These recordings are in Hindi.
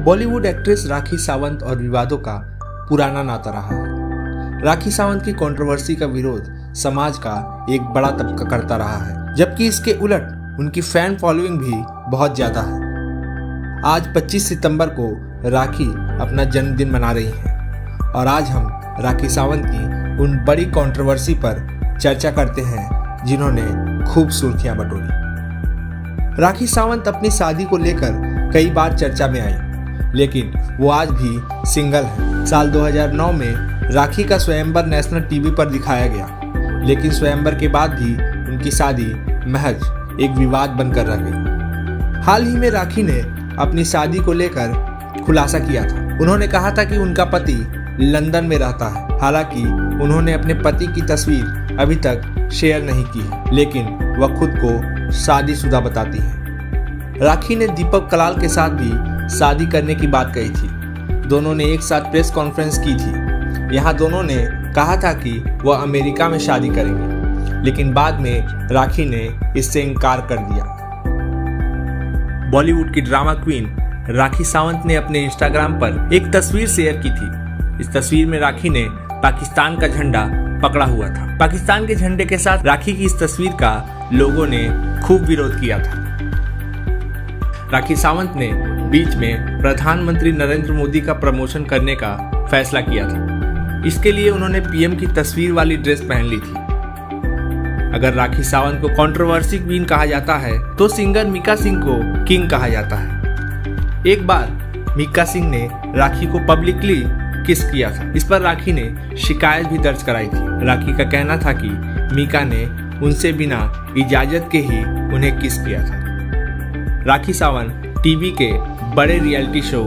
बॉलीवुड एक्ट्रेस राखी सावंत और विवादों का पुराना नाता रहा। है राखी सावंत की कंट्रोवर्सी का विरोध समाज का एक बड़ा तबका करता रहा है, जबकि इसके उलट उनकी फ़ैन फॉलोइंग भी बहुत ज़्यादा है। आज 25 सितंबर को राखी अपना जन्मदिन मना रही हैं, और आज हम राखी सावंत की उन बड़ी कंट्रोवर्सी पर चर्चा करते हैं, जिन्होंने खूब सुर्खियाँ बटोरी। राखी सावंत अपनी शादी को लेकर कई बार चर्चा में आई। लेकिन वो आज भी सिंगल है। साल 2009 में राखी का स्वयंवर नेशनल टीवी पर दिखाया गया। लेकिन स्वयंवर के बाद भी उनकी शादी, महज एक विवाद बनकर रह गई। हाल ही में राखी ने अपनी शादी को लेकर खुलासा किया था। उन्होंने कहा था कि उनका पति लंदन में रहता है। हालाँकि उन्होंने अपने पति की तस्वीर अभी तक शेयर नहीं की लेकिन वह खुद को शादीशुदा बताती है। राखी ने दीपक कलाल के साथ भी शादी करने की बात कही थी। दोनों ने एक साथ प्रेस कॉन्फ्रेंस की थी। यहाँ दोनों ने कहा था कि वह अमेरिका में शादी करेंगे, लेकिन बाद में राखी ने इससे इनकार कर दिया। बॉलीवुड की ड्रामा क्वीन राखी सावंत ने अपने इंस्टाग्राम पर एक तस्वीर शेयर की थी। इस तस्वीर में राखी ने पाकिस्तान का झंडा पकड़ा हुआ था। पाकिस्तान के झंडे के साथ राखी की इस तस्वीर का लोगों ने खूब विरोध किया था। राखी सावंत ने बीच में प्रधानमंत्री नरेंद्र मोदी का प्रमोशन करने का फैसला किया था। इसके लिए उन्होंने पीएम की तस्वीर वाली ड्रेस पहन ली थी। अगर राखी सावंत को कंट्रोवर्सी क्वीन कहा जाता है तो सिंगर मीका सिंह को किंग कहा जाता है। एक बार मीका सिंह ने राखी को पब्लिकली किस किया था। इस पर राखी ने शिकायत भी दर्ज कराई थी। राखी का कहना था कि मीका ने उनसे बिना इजाज़त के ही उन्हें किस किया था। राखी सावंत टीवी के बड़े reality show,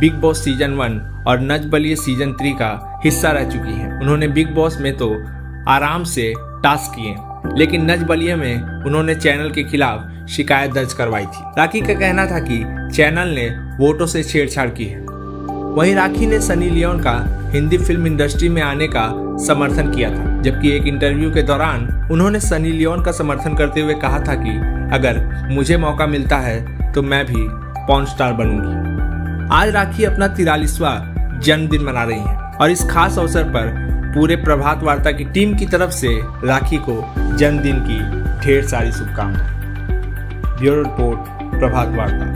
Bigg Boss season one और नच बलिए सीज़न थ्री का हिस्सा रह चुकी हैं। उन्होंने बिग बॉस में तो आराम से टास्क किए, लेकिन नज बलिए में उन्होंने चैनल के खिलाफ शिकायत दर्ज करवाई थी। राखी का कहना था कि चैनल ने वोटों से छेड़छाड़ की है। वहीं राखी ने सनी लियोन का हिंदी फ़िल्म इंडस्ट्री में आने का समर्थन किया था, जबकि एक इंटरव्यू के दौरान उन्होंने सनी लियोन का समर्थन करते हुए कहा था कि अगर मुझे मौका मिलता है तो मैं भी पॉन स्टार बनूँगी। आज राखी अपना तिरालीसवा जन्मदिन मना रही है और इस खास अवसर पर पूरे प्रभात वार्ता की टीम की तरफ़ से राखी को जन्मदिन की ढेर सारी शुभकामनाएँ। ब्यूरो रिपोर्ट, प्रभात वार्ता।